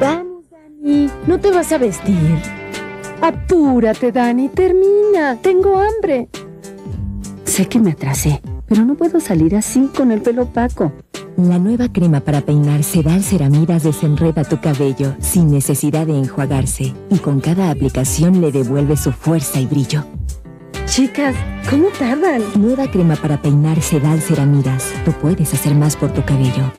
Vamos, Dani. ¿No te vas a vestir? Apúrate, Dani, termina. Tengo hambre. Sé que me atrasé, pero no puedo salir así con el pelo opaco. La nueva crema para peinar Sedal Ceramidas desenreda tu cabello sin necesidad de enjuagarse y con cada aplicación le devuelve su fuerza y brillo. Chicas, ¿cómo tardan? Nueva crema para peinar Sedal Ceramidas. Tú puedes hacer más por tu cabello.